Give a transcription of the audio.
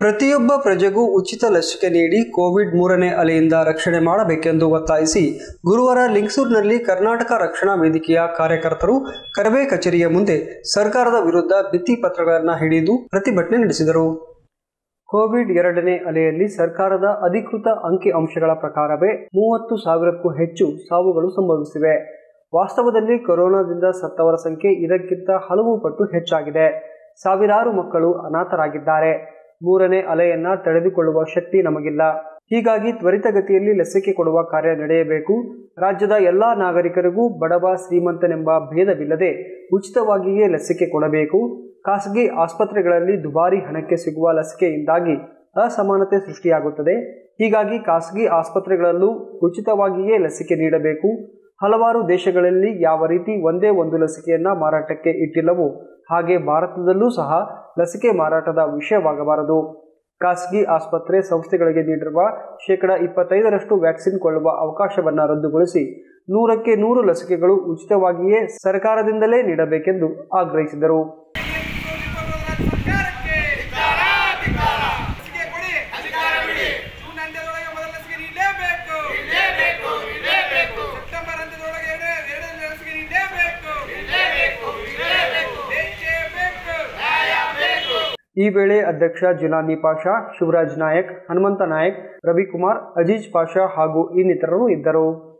ಪ್ರತಿಯೊಬ್ಬ ಪ್ರಜೆಗೂ ಉಚಿತ ಲಸಿಕೆ ನೀಡಿ ಕೋವಿಡ್ ಮೂರನೇ ಅಲೆಯಿಂದ ರಕ್ಷಣೆ ಮಾಡಬೇಕೆಂದು ಒತ್ತಾಯಿಸಿ ಗುರುವಾರ ಲಿಂಗಸೂರಿನಲ್ಲಿ ಕರ್ನಾಟಕ ರಕ್ಷಣಾ ವೇದಿಕೆಯ ಕಾರ್ಯಕರ್ತರು ಕರವೇ ಕಚೇರಿಯ ಮುಂದೆ ಸರ್ಕಾರದ ವಿರುದ್ಧ ಭಿತ್ತಿ ಪತ್ರಗಳನ್ನು ಹಿಡಿದು ಪ್ರತಿಭಟನೆ ನಡೆಸಿದರು. ಕೋವಿಡ್ ಎರಡನೇ ಅಲೆಯಲ್ಲಿ ಸರ್ಕಾರದ ಅಧಿಕೃತ ಅಂಕಿ ಅಂಶಗಳ ಪ್ರಕಾರವೇ ಮೂವತ್ತು ಸಾವಿರಕ್ಕೂ ಹೆಚ್ಚು ಸಾವುಗಳು ಸಂಭವಿಸಿವೆ. ವಾಸ್ತವದಲ್ಲಿ ಕೊರೋನಾದಿಂದ ಸತ್ತವರ ಸಂಖ್ಯೆ ಇದಕ್ಕಿಂತ ಹಲವು ಪಟ್ಟು ಹೆಚ್ಚಾಗಿದೆ. ಸಾವಿರಾರು ಮಕ್ಕಳು ಅನಾಥರಾಗಿದ್ದಾರೆ. ಮೂರನೇ ಅಲೆಯನ್ನ ತಡೆದುಕೊಳ್ಳುವ ಶಕ್ತಿ ನಮಗಿಲ್ಲ. ಹೀಗಾಗಿ ತ್ವರಿತಗತಿಯಲ್ಲಿ ಲಸಿಕೆ ಕೊಡುವ ಕಾರ್ಯ ನಡೆಯಬೇಕು. ರಾಜ್ಯದ ಎಲ್ಲಾ ನಾಗರಿಕರಿಗೂ ಬಡವ ಶ್ರೀಮಂತನೆಂಬ ಭೇದವಿಲ್ಲದೆ ಉಚಿತವಾಗಿಯೇ ಲಸಿಕೆ ಕೊಡಬೇಕು. ಖಾಸಗಿ ಆಸ್ಪತ್ರೆಗಳಲ್ಲಿ ದುಬಾರಿ ಹಣಕ್ಕೆ ಸಿಗುವ ಲಸಿಕೆಯಿಂದಾಗಿ ಅಸಮಾನತೆ ಸೃಷ್ಟಿಯಾಗುತ್ತದೆ. ಹೀಗಾಗಿ ಖಾಸಗಿ ಆಸ್ಪತ್ರೆಗಳಲ್ಲೂ ಉಚಿತವಾಗಿಯೇ ಲಸಿಕೆ ನೀಡಬೇಕು. ಹಲವಾರು ದೇಶಗಳಲ್ಲಿ ಯಾವ ರೀತಿ ಒಂದೇ ಒಂದು ಲಸಿಕೆಯನ್ನ ಮಾರಾಟಕ್ಕೆ ಇಟ್ಟಿಲ್ಲವೋ ಹಾಗೆ ಭಾರತದಲ್ಲೂ ಸಹ ಲಸಿಕೆ ಮಾರಾಟದ ವಿಷಯವಾಗಬಾರದು. ಖಾಸಗಿ ಆಸ್ಪತ್ರೆ ಸಂಸ್ಥೆಗಳಿಗೆ ನೀಡಿರುವ ಶೇಕಡ ಇಪ್ಪತ್ತೈದರಷ್ಟು ವ್ಯಾಕ್ಸಿನ್ ಕೊಳ್ಳುವ ಅವಕಾಶವನ್ನು ರದ್ದುಗೊಳಿಸಿ ನೂರಕ್ಕೆ ನೂರು ಲಸಿಕೆಗಳು ಉಚಿತವಾಗಿಯೇ ಸರ್ಕಾರದಿಂದಲೇ ನೀಡಬೇಕೆಂದು ಆಗ್ರಹಿಸಿದರು. ಈ ವೇಳೆ ಅಧ್ಯಕ್ಷ ಜುಲಾನಿ ಪಾಷಾ, ಶಿವರಾಜ್ ನಾಯಕ್, ಹನುಮಂತ ನಾಯಕ್, ರವಿಕುಮಾರ್, ಅಜೀಜ್ ಪಾಷಾ ಹಾಗೂ ಇನ್ನಿತರರು ಇದ್ದರು.